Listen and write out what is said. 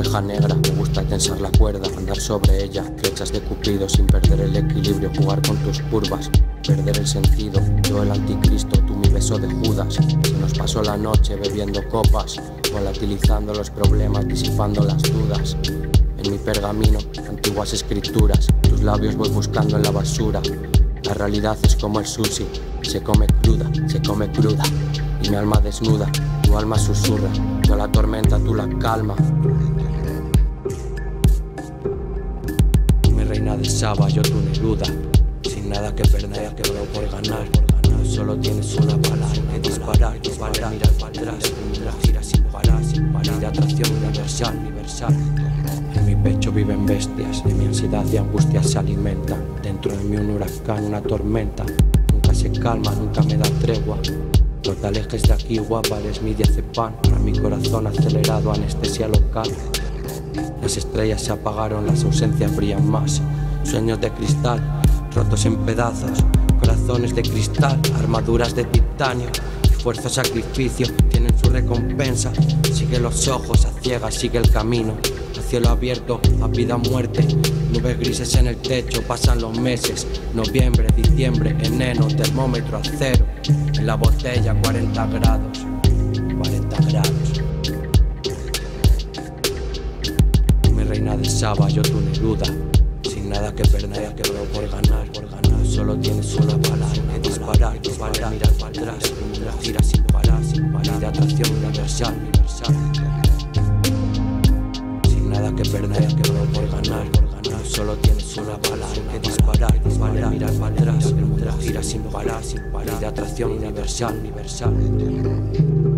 aguja negra, me gusta tensar la cuerda, andar sobre ella, flechas de cupido sin perder el equilibrio, jugar con tus curvas, perder el sentido. Yo el anticristo, tú mi beso de Judas. Se nos pasó la noche bebiendo copas, volatilizando los problemas, disipando las dudas. En mi pergamino, antiguas escrituras, tus labios voy buscando en la basura. La realidad es como el sushi, se come cruda, se come cruda. Y mi alma desnuda, tu alma susurra. Yo la tormenta, tú la calma. Saba, yo tu Neruda. Sin nada que perder, que veo por ganar. Solo tienes una bala que disparar, disparar, mirar para atrás. Gira sin parar, sin parar. De atracción universal, universal. En mi pecho viven bestias, en mi ansiedad y angustia se alimentan. Dentro de mí un huracán, una tormenta. Nunca se calma, nunca me da tregua. No te alejes de aquí, guapa, eres mi pan Para mi corazón acelerado, anestesia local. Las estrellas se apagaron, las ausencias brillan más. Sueños de cristal, rotos en pedazos. Corazones de cristal, armaduras de titanio. Esfuerzo, sacrificio, tienen su recompensa. Sigue los ojos a ciegas, sigue el camino. El cielo abierto, a vida muerte. Nubes grises en el techo, pasan los meses. Noviembre, diciembre, enero, termómetro a cero. En la botella 40 grados, 40 grados. Mi reina de Saba, yo tu Neruda. Nada que perder, que por ganar, por ganar. Solo tienes una palabra que disparar, disparar, mirar atrás. Gira sin parar, sin parar. Atracción universal, universal. Sin nada que perder, que veo por ganar, por ganar. Solo tienes una palabra que disparar, disparar, mirar para atrás. Sin parar, sin parar. Atracción universal, universal.